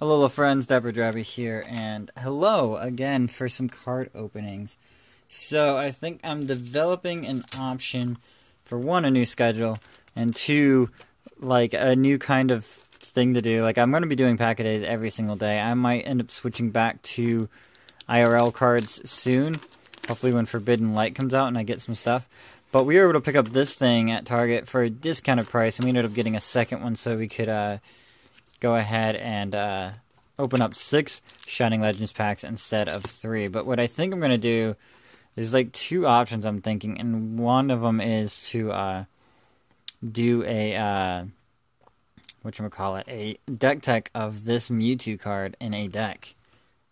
Hello friends, Dapper Draby here, and hello again for some card openings. So I think I'm developing an option for one, a new schedule, and two, like a new kind of thing to do. Like I'm going to be doing pack a days every single day. I might end up switching back to IRL cards soon, hopefully when Forbidden Light comes out and I get some stuff. But we were able to pick up this thing at Target for a discounted price, and we ended up getting a second one so we could uh, go ahead and uh, open up six Shining Legends packs instead of three. But what I think I'm going to do is like two options I'm thinking, and one of them is to uh, do a, uh, whatchamacallit, a deck tech of this Mewtwo card in a deck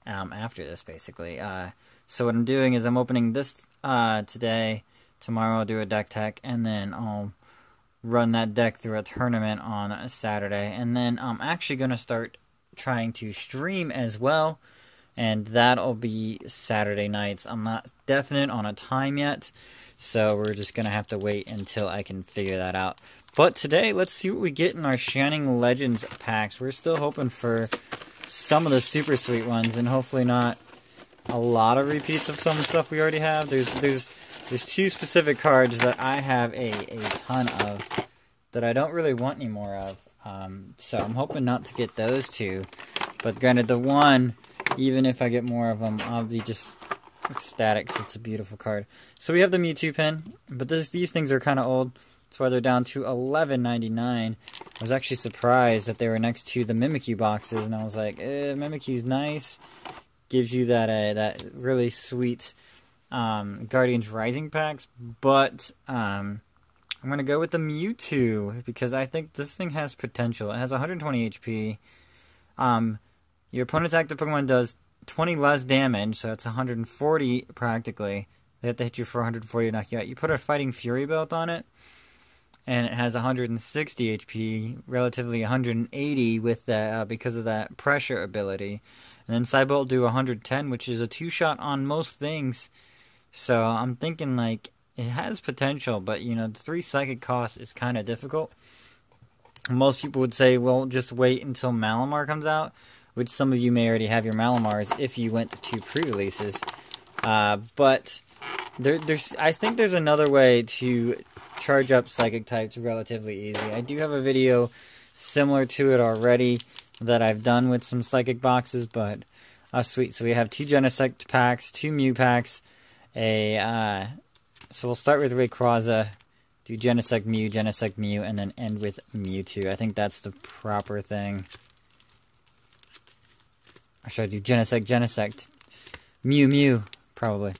um, after this, basically. Uh, so what I'm doing is I'm opening this uh, today. Tomorrow I'll do a deck tech, and then I'll run that deck through a tournament on a Saturday. And then I'm actually going to start trying to stream as well. And that'll be Saturday nights. I'm not definite on a time yet. So we're just going to have to wait until I can figure that out. But today, let's see what we get in our Shining Legends packs. We're still hoping for some of the super sweet ones. And hopefully not a lot of repeats of some stuff we already have. There's there's there's two specific cards that I have a, a ton of that I don't really want any more of. Um, so I'm hoping not to get those two. But granted, the one, even if I get more of them, I'll be just ecstatic it's a beautiful card. So we have the Mewtwo pin, but this, these things are kind of old. That's why they're down to $11.99. I was actually surprised that they were next to the Mimikyu boxes, and I was like, eh, Mimikyu's nice. Gives you that uh, that really sweet um, Guardians Rising packs, but um, I'm going to go with the Mewtwo because I think this thing has potential. It has 120 HP. Um, your opponent's active Pokemon does 20 less damage, so it's 140 practically. They have to hit you for 140 to knock you out. You put a Fighting Fury belt on it, and it has 160 HP, relatively 180 with that uh, because of that pressure ability. And then Psybolt do 110, which is a two shot on most things. So I'm thinking like it has potential, but you know, the three psychic cost is kind of difficult. Most people would say, well, just wait until Malamar comes out, which some of you may already have your Malamars if you went to two pre-releases. Uh, but there, there's, I think there's another way to charge up psychic types relatively easy. I do have a video similar to it already that I've done with some psychic boxes, but uh, sweet. So we have two Genesect packs, two Mew packs, a uh, so we'll start with Rayquaza, do Genesect Mew, Genesect Mew, and then end with Mewtwo. I think that's the proper thing. Or should I do Genesect, Genesect, Mew, Mew? Probably.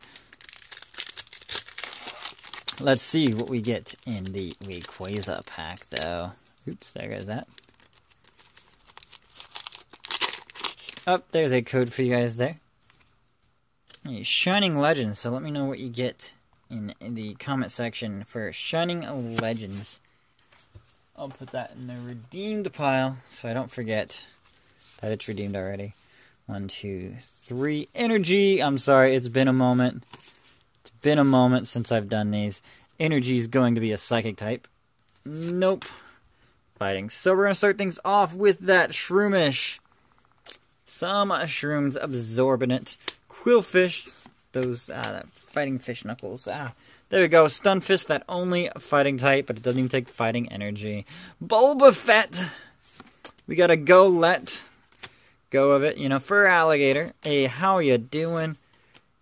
Let's see what we get in the Rayquaza pack, though. Oops, there goes that. Oh, there's a code for you guys there. Shining Legends, so let me know what you get in, the comment section for Shining Legends. I'll put that in the redeemed pile so I don't forget that it's redeemed already. One, two, three. Energy! I'm sorry, it's been a moment. It's been a moment since I've done these. Energy is going to be a psychic type. Nope. Fighting. So we're going to start things off with that Shroomish. Some shrooms absorbing it. Qwilfish, those uh, fighting fish knuckles. Ah, there we go. Stunfisk, that only fighting type, but it doesn't even take fighting energy. Bulbafett, we got a go let go of it. You know, Feraligatr. Hey, how you doing?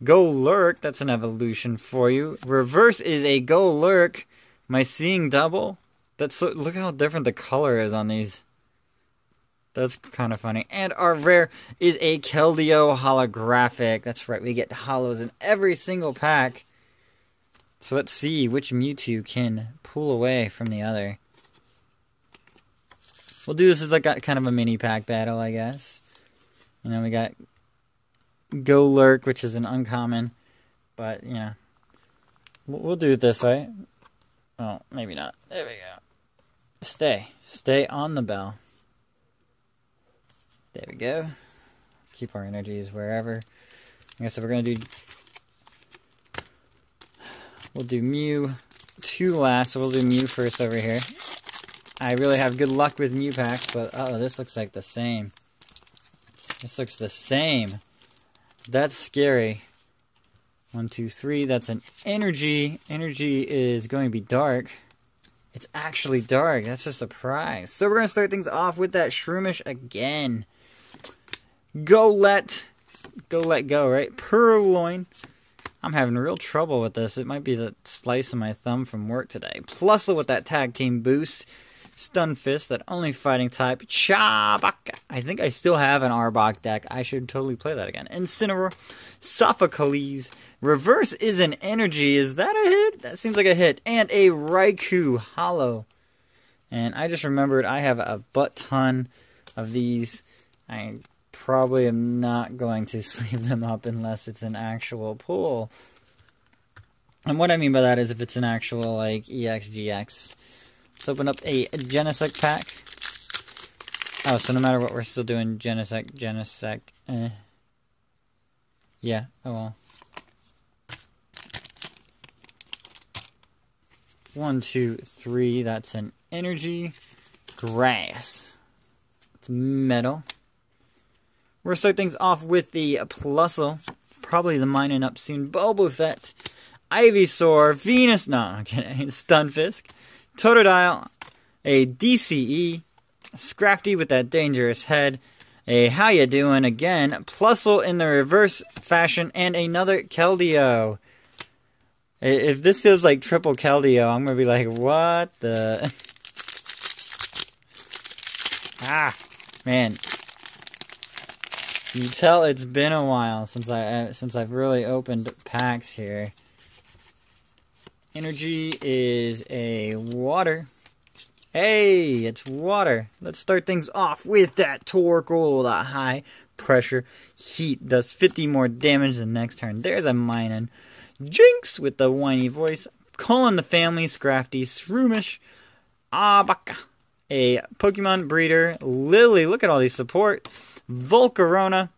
Golurk. that's an evolution for you. Reverse is a Golurk. Am I seeing double? That's look how different the color is on these. That's kind of funny. And our rare is a Keldeo holographic. That's right, we get hollows in every single pack. So let's see which Mewtwo can pull away from the other. We'll do this as like a, kind of a mini pack battle, I guess. You know, we got Golurk, which is an uncommon. But, you know, we'll do it this way. Oh, maybe not. There we go. Stay. Stay on the bell. There we go. Keep our energies wherever. I guess if we're going to do... We'll do Mew 2 last, so we'll do Mew first over here. I really have good luck with Mew packs, but uh oh this looks like the same. This looks the same. That's scary. One, two, three. That's an energy. Energy is going to be dark. It's actually dark. That's a surprise. So we're going to start things off with that Shroomish again. Golett. Go let go, right? Purrloin. I'm having real trouble with this. It might be the slice of my thumb from work today. Plus with that tag team boost. Stunfisk, that only fighting type. Chabaka. I think I still have an Arbok deck. I should totally play that again. Incineroar. Sophocles. Reverse is an energy. Is that a hit? That seems like a hit. And a Raikou Hollow. And I just remembered I have a butt ton of these. I probably am not going to sleeve them up unless it's an actual pull. And what I mean by that is if it's an actual, like, EXGX. Let's open up a Genesect pack. Oh, so no matter what, we're still doing Genesect, Genesect. Eh. Yeah, oh well. One, two, three. That's an energy. Grass. It's metal. We're going to start things off with the Plusle. Probably the Minun up soon. Bulbafett. Ivysaur. Venus. No, kidding. Stunfisk. Totodile. A DCE. Scrafty with that dangerous head. A how you doing again. Plusle in the reverse fashion. And another Keldeo. If this feels like triple Keldeo, I'm gonna be like, what the? ah, man. You tell it's been a while since I uh, since I've really opened packs here. Energy is a water. Hey, it's water. Let's start things off with that Torkoal, that high pressure heat does 50 more damage the next turn. There's a Minun. Jynx with the whiny voice, calling the family Scrafty, Shroomish, Abaka, a Pokemon breeder, Lily, look at all these support, Volcarona,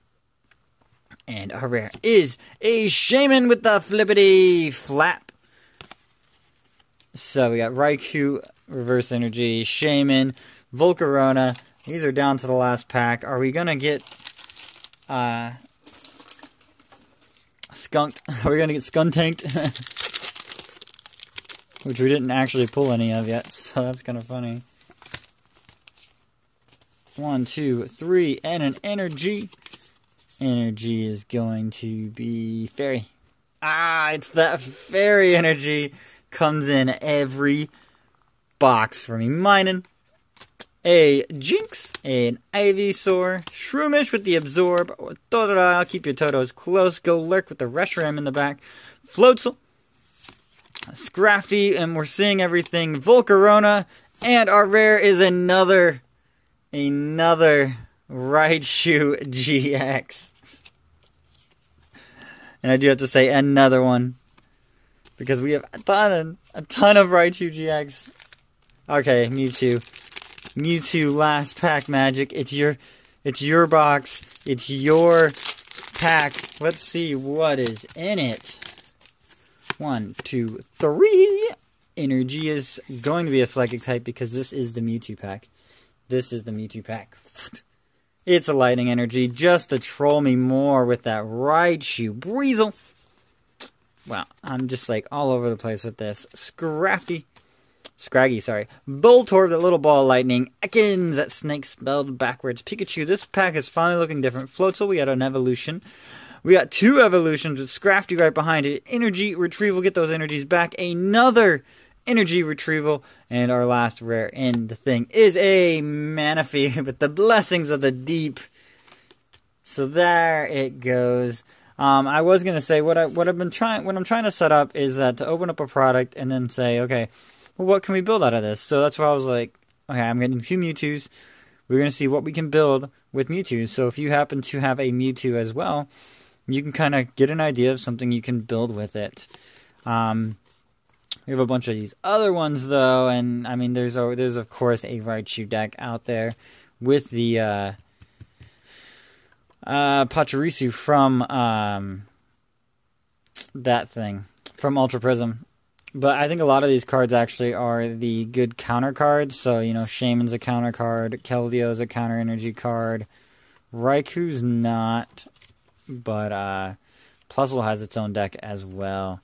and our rare is a Shaman with the flippity flap. So we got Raikou, Reverse Energy, Shaman, Volcarona. These are down to the last pack. Are we going to get uh, skunked. Are we gonna get tanked, Which we didn't actually pull any of yet, so that's kind of funny. One, two, three, and an energy. Energy is going to be fairy. Ah, it's that fairy energy. Comes in every box for me. Minun. a Jynx, an Ivysaur, Shroomish with the Absorb, Totodile, keep your Totos close, Golurk with the Reshiram in the back, Floatzel, Scrafty, and we're seeing everything, Volcarona, and our rare is another, another Raichu GX. And I do have to say another one. Because we have a ton, a ton of Raichu GX. Okay, Mewtwo. Mewtwo last pack magic. It's your it's your box. It's your pack. Let's see what is in it. One, two, three. Energy is going to be a psychic type because this is the Mewtwo pack. This is the Mewtwo pack. It's a lightning energy just to troll me more with that Raichu Buizel. Wow, I'm just like all over the place with this. Scrafty. Scraggy, sorry. Voltorb, that little ball of lightning. Ekans, that snake spelled backwards. Pikachu, this pack is finally looking different. Floatzel, we got an evolution. We got two evolutions with Scrafty right behind it. Energy retrieval, get those energies back. Another energy retrieval. And our last rare the thing is a Manaphy with the blessings of the deep. So there it goes. Um, I was gonna say what I what I've been trying what I'm trying to set up is that to open up a product and then say, okay, well, what can we build out of this? So that's why I was like, okay, I'm getting two Mewtwo's. We're to see what we can build with Mewtwo. So if you happen to have a Mewtwo as well, you can kind of get an idea of something you can build with it. Um, we have a bunch of these other ones though, and I mean, there's a, there's of course a Raichu deck out there with the uh, uh, Pachirisu from um, that thing from Ultra Prism. But I think a lot of these cards actually are the good counter cards. So, you know, Shaman's a counter card, Keldeo's a counter energy card, Raikou's not, but uh, Plusle has its own deck as well.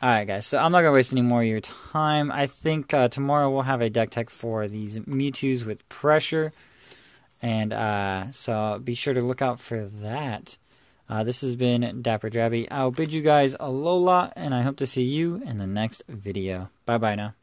Alright, guys, so I'm not to waste any more of your time. I think uh, tomorrow we'll have a deck tech for these Mewtwo's with pressure. And uh, so be sure to look out for that. Uh, this has been Dapper Draby. I'll bid you guys a alola, and I hope to see you in the next video. Bye bye now.